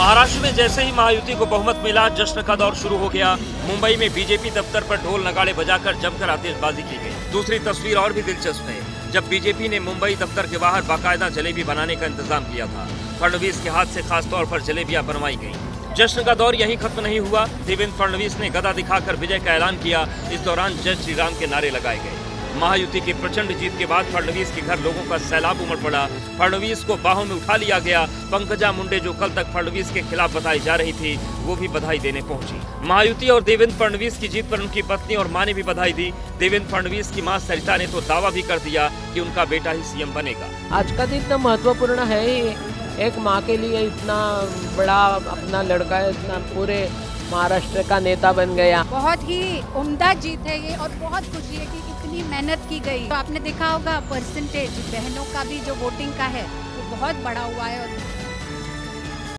महाराष्ट्र में जैसे ही महायुति को बहुमत मिला, जश्न का दौर शुरू हो गया। मुंबई में बीजेपी दफ्तर पर ढोल नगाड़े बजाकर जमकर आतिशबाजी की गई। दूसरी तस्वीर और भी दिलचस्प है, जब बीजेपी ने मुंबई दफ्तर के बाहर बाकायदा जलेबी बनाने का इंतज़ाम किया था। फडणवीस के हाथ से खास तौर पर जलेबियाँ बनवाई गई जश्न का दौर यही खत्म नहीं हुआ। देवेंद्र फडणवीस ने गदा दिखाकर विजय का ऐलान किया। इस दौरान जय श्री राम के नारे लगाए गए। महायुति की प्रचंड जीत के बाद फडणवीस के घर लोगों का सैलाब उमड़ पड़ा। फडणवीस को बाहों में उठा लिया गया। पंकजा मुंडे जो कल तक फडणवीस के खिलाफ बताई जा रही थी, वो भी बधाई देने पहुँची। महायुति और देवेंद्र फडणवीस की जीत पर उनकी पत्नी और माँ ने भी बधाई दी। देवेंद्र फडणवीस की माँ सरिता ने तो दावा भी कर दिया कि उनका बेटा ही सीएम बनेगा। आज का दिन तो महत्वपूर्ण है ही। एक माँ के लिए इतना बड़ा अपना लड़का है, इतना पूरे महाराष्ट्र का नेता बन गया। बहुत ही उम्दा जीत है ये और बहुत खुशी है कि इतनी मेहनत की गई। तो आपने देखा होगा परसेंटेज बहनों का भी जो वोटिंग का है, वो बहुत बड़ा हुआ है और